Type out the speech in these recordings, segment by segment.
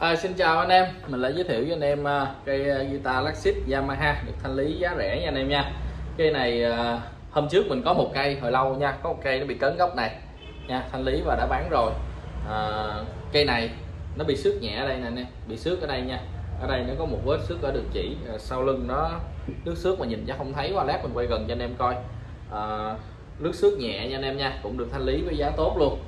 À, xin chào anh em, mình lại giới thiệu với anh em uh, cây uh, guitar Laxit Yamaha được thanh lý giá rẻ nha anh em nha. Cây này uh, hôm trước mình có một cây hồi lâu nha, có một cây nó bị cấn gốc này nha, thanh lý và đã bán rồi. À, cây này nó bị xước nhẹ ở đây nè anh em, bị xước ở đây nha. Ở đây nó có một vết xước ở đường chỉ, uh, sau lưng nó nước xước mà nhìn chắc không thấy qua lát mình quay gần cho anh em coi. À, nước xước nhẹ nha anh em nha, cũng được thanh lý với giá tốt luôn.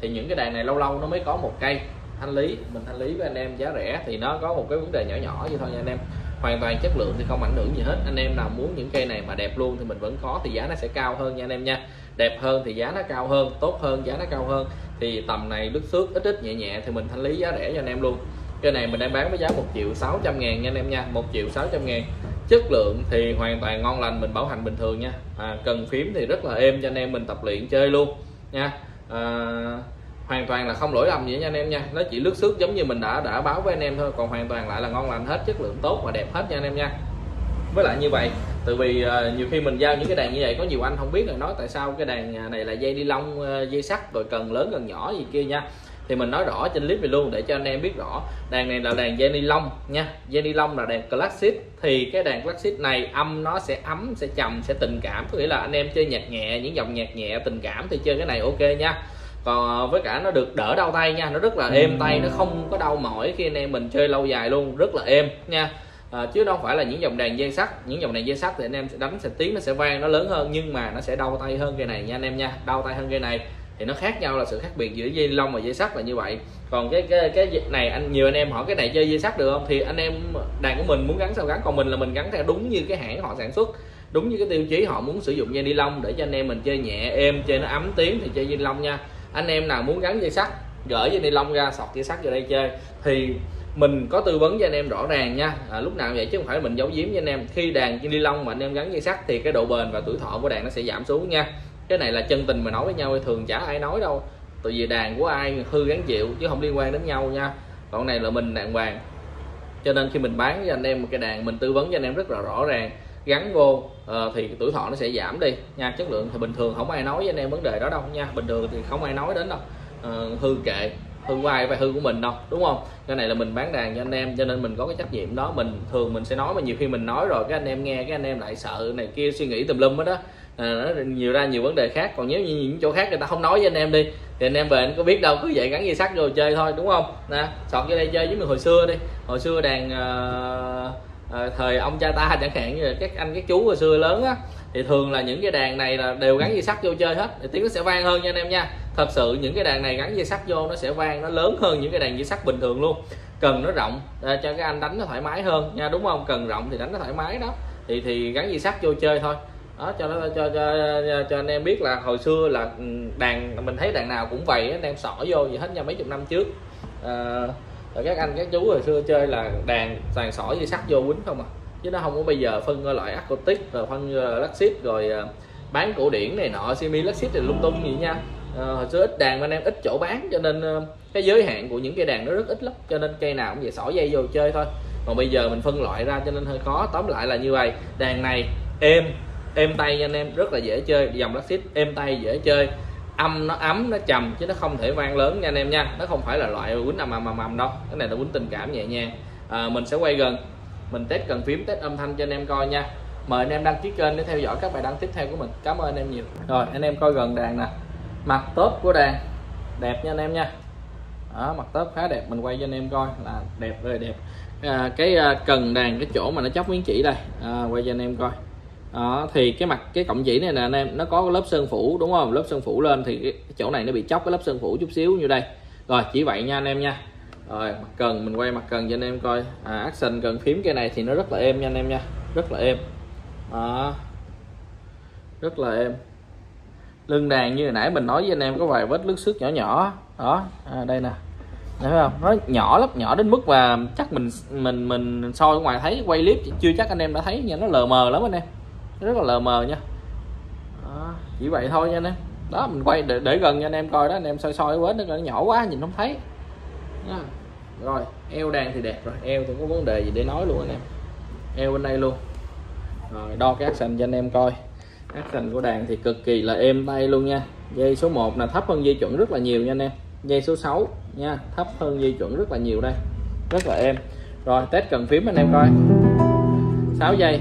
Thì những cái đàn này lâu lâu nó mới có một cây thanh lý mình thanh lý với anh em giá rẻ thì nó có một cái vấn đề nhỏ nhỏ vậy thôi nha anh em. Hoàn toàn chất lượng thì không ảnh hưởng gì hết. Anh em nào muốn những cây này mà đẹp luôn thì mình vẫn có thì giá nó sẽ cao hơn nha anh em nha. Đẹp hơn thì giá nó cao hơn tốt hơn giá nó cao hơn. Thì tầm này đứt xước ít ít nhẹ nhẹ thì mình thanh lý giá rẻ cho anh em luôn. Cây này mình đang bán với giá 1 triệu 600 ngàn nha anh em nha 1 triệu 600 ngàn. Chất lượng thì hoàn toàn ngon lành mình bảo hành bình thường nha. À, cần phím thì rất là êm cho anh em mình tập luyện chơi luôn nha. À, hoàn toàn là không lỗi lầm gì nha anh em nha. Nó chỉ lướt xước giống như mình đã đã báo với anh em thôi. Còn hoàn toàn lại là ngon lành hết chất lượng tốt và đẹp hết nha anh em nha. Với lại như vậy từ vì uh, nhiều khi mình giao những cái đàn như vậy có nhiều anh không biết là nói tại sao cái đàn à, này là dây ni lông uh, dây sắt rồi cần lớn cần nhỏ gì kia nha. Thì mình nói rõ trên clip này luôn để cho anh em biết rõ. Đàn này là đàn dây ni lông nha. Dây ni lông là đàn classic. Thì cái đàn classic này âm nó sẽ ấm sẽ trầm sẽ tình cảm. Có nghĩa là anh em chơi nhạc nhẹ những dòng nhạc nhẹ tình cảm thì chơi cái này ok nha còn ờ, với cả nó được đỡ đau tay nha nó rất là êm tay nó không có đau mỏi khi anh em mình chơi lâu dài luôn rất là êm nha. À, chứ đâu phải là những dòng đàn dây sắt những dòng đàn dây sắt thì anh em sẽ đánh sẽ tiếng nó sẽ vang nó lớn hơn nhưng mà nó sẽ đau tay hơn cây này nha anh em nha đau tay hơn cây này. Thì nó khác nhau là sự khác biệt giữa dây lông và dây sắt là như vậy. Còn cái cái cái này anh nhiều anh em hỏi cái này chơi dây sắt được không? Thì anh em đàn của mình muốn gắn sao gắn còn mình là mình gắn theo đúng như cái hãng họ sản xuất đúng như cái tiêu chí họ muốn sử dụng dây ni lông để cho anh em mình chơi nhẹ êm chơi nó ấm tiếng thì chơi dây ni lông nha anh em nào muốn gắn dây sắt gỡ dây ni lông ra sọt dây sắt vào đây chơi. Thì mình có tư vấn cho anh em rõ ràng nha. À, lúc nào vậy chứ không phải mình giấu giếm cho anh em. Khi đàn ni lông mà anh em gắn dây sắt thì cái độ bền và tuổi thọ của đàn nó sẽ giảm xuống nha. Cái này là chân tình mà nói với nhau thường chả ai nói đâu. Tại vì đàn của ai hư gắn chịu chứ không liên quan đến nhau nha. Còn này là mình đàng hoàng. Cho nên khi mình bán cho anh em một cái đàn mình tư vấn cho anh em rất là rõ ràng gắn vô uh, thì tuổi thọ nó sẽ giảm đi nha. Chất lượng thì bình thường không ai nói với anh em vấn đề đó đâu nha. Bình thường thì không ai nói đến đâu. Uh, hư kệ hư của ai phải hư của mình đâu đúng không? Cái này là mình bán đàn cho anh em cho nên mình có cái trách nhiệm đó. Mình thường mình sẽ nói mà nhiều khi mình nói rồi cái anh em nghe cái anh em lại sợ này kia suy nghĩ tùm lum hết đó à, ờ, nó nhiều ra nhiều vấn đề khác. Còn nếu như những chỗ khác người ta không nói với anh em đi thì anh em về anh có biết đâu cứ vậy gắn dây sắt vô chơi thôi đúng không? Nè sọt vô đây chơi với mình hồi xưa đi. Hồi xưa đàn uh, à, thời ông cha ta chẳng hạn như là các anh các chú hồi xưa lớn á thì thường là những cái đàn này là đều gắn dây sắt vô chơi hết thì tiếng nó sẽ vang hơn nha anh em nha. Thật sự những cái đàn này gắn dây sắt vô nó sẽ vang nó lớn hơn những cái đàn dây sắt bình thường luôn. Cần nó rộng để cho các anh đánh nó thoải mái hơn nha đúng không? Cần rộng thì đánh nó thoải mái đó. Thì thì gắn dây sắt vô chơi thôi. Đó cho nó cho cho cho anh em biết là hồi xưa là ừ, đàn mình thấy đàn nào cũng vậy anh em xỏ vô gì hết nha mấy chục năm trước. À, rồi các anh các chú hồi xưa chơi là đàn sàn sỏi dây sắt vô quýnh không à? Chứ nó không có bây giờ phân loại acoustic rồi phân laxit rồi ờ, bán cổ điển này nọ semi laxit thì lung tung gì nha. À, hồi xưa ít đàn anh em ít chỗ bán cho nên ờ, cái giới hạn của những cây đàn nó rất ít lắm. Cho nên cây nào cũng vậy sỏi dây vô chơi thôi. Còn bây giờ mình phân loại ra cho nên hơi khó. Tóm lại là như vậy. Đàn này êm êm tay nha anh em rất là dễ chơi. Dòng laxit êm tay dễ chơi âm nó ấm nó trầm chứ nó không thể vang lớn nha anh em nha. Nó không phải là loại quýnh âm âm âm ầm đâu. Cái này là quýnh tình cảm nhẹ nhàng. À, mình sẽ quay gần. Mình test cần phím test âm thanh cho anh em coi nha. Mời anh em đăng ký kênh để theo dõi các bài đăng tiếp theo của mình. Cảm ơn anh em nhiều. Rồi anh em coi gần đàn nè. Mặt top của đàn đẹp nha anh em nha. Đó, mặt tớp khá đẹp. Mình quay cho anh em coi là đẹp rồi đẹp. À, cái à, cần đàn cái chỗ mà nó chóc miếng chỉ đây. À, quay cho anh em coi đó, thì cái mặt cái cọng chỉ này nè anh em nó có lớp sơn phủ đúng không? Lớp sơn phủ lên thì cái chỗ này nó bị chóc cái lớp sơn phủ chút xíu như đây. Rồi chỉ vậy nha anh em nha. Rồi mặt cần mình quay mặt cần cho anh em coi. À, action cần phím cái này thì nó rất là êm nha anh em nha. Rất là êm. Đó. Rất là êm. Lưng đàn như hồi nãy mình nói với anh em có vài vết nước xước nhỏ nhỏ. Đó à, đây nè. Thấy không? Nó nhỏ lắm nhỏ đến mức mà chắc mình mình mình soi ở ngoài thấy quay clip chưa chắc anh em đã thấy nha. Nó lờ mờ lắm anh em rất là lờ mờ nha. Đó, chỉ vậy thôi nha anh em. Đó mình quay để, để gần cho anh em coi đó. Anh em soi soi quá nó nhỏ quá nhìn không thấy. Đó. rồi eo đàn thì đẹp rồi. Eo thì có vấn đề gì để nói luôn anh em. Eo bên đây luôn. Rồi đo cái action cho anh em coi. Action của đàn thì cực kỳ là êm tay luôn nha. Dây số 1 là thấp hơn dây chuẩn rất là nhiều nha anh em. Dây số 6 nha thấp hơn dây chuẩn rất là nhiều đây. Rất là êm. Rồi test cần phím anh em coi. 6 giây.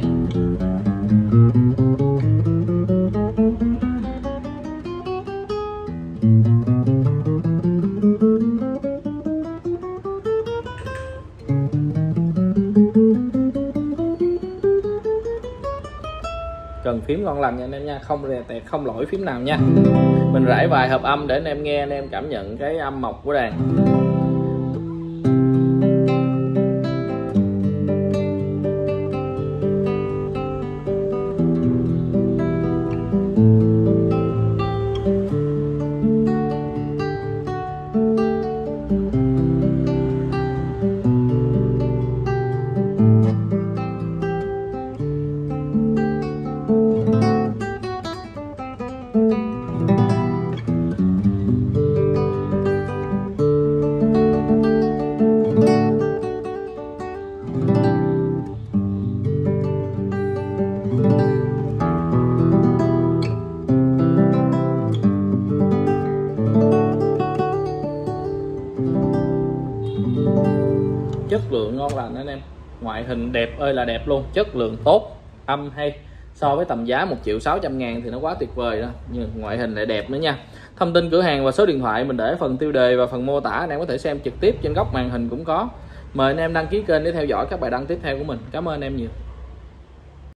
Cần phím ngon lành nha anh em nha, không rè tẹt, không lỗi phím nào nha. Mình rải vài hợp âm để anh em nghe, anh em cảm nhận cái âm mộc của đàn. Chất lượng ngon lành anh em. Ngoại hình đẹp ơi là đẹp luôn. Chất lượng tốt, âm hay. So với tầm giá 1 triệu 600 ngàn thì nó quá tuyệt vời đó. Nhưng ngoại hình lại đẹp nữa nha. Thông tin cửa hàng và số điện thoại mình để phần tiêu đề và phần mô tả anh em có thể xem trực tiếp trên góc màn hình cũng có. Mời anh em đăng ký kênh để theo dõi các bài đăng tiếp theo của mình. Cảm ơn anh em nhiều.